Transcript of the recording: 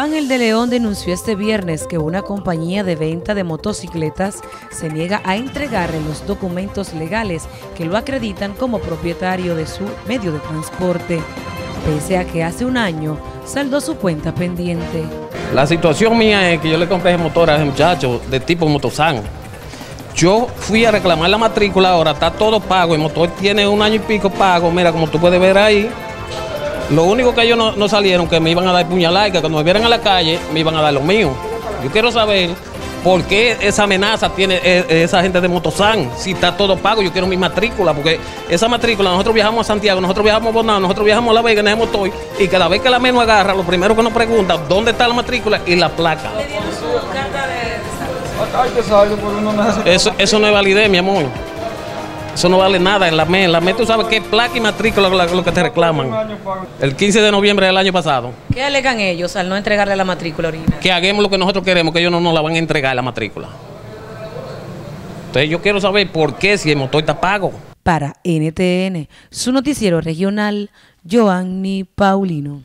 Ángel de León denunció este viernes que una compañía de venta de motocicletas se niega a entregarle los documentos legales que lo acreditan como propietario de su medio de transporte, pese a que hace un año saldó su cuenta pendiente. La situación mía es que yo le compré ese motor a ese muchacho de tipo Motosan. Yo fui a reclamar la matrícula, ahora está todo pago, el motor tiene un año y pico pago, mira como tú puedes ver ahí, lo único que ellos no, salieron, que me iban a dar puñalada y que cuando me vieran a la calle me iban a dar lo mío. Yo quiero saber por qué esa amenaza tiene eh, esa gente de Motosan. Si está todo pago, yo quiero mi matrícula, porque esa matrícula, nosotros viajamos a Santiago, nosotros viajamos a Bonao, nosotros viajamos a La Vega en ese motor, y cada vez que la menos agarra, lo primero que nos pregunta, ¿dónde está la matrícula y la placa? Eso, eso no es validez, mi amor. Eso no vale nada en la MES. En la MES tú sabes qué placa y matrícula lo que te reclaman. El 15 de noviembre del año pasado. ¿Qué alegan ellos al no entregarle la matrícula original? Que hagamos lo que nosotros queremos, que ellos no nos la van a entregar la matrícula. Entonces yo quiero saber por qué si el motor está pago. Para NTN, su noticiero regional, Joanny Paulino.